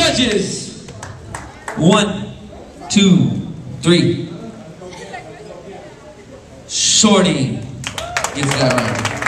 judges. One, two, three. Shorty. That round.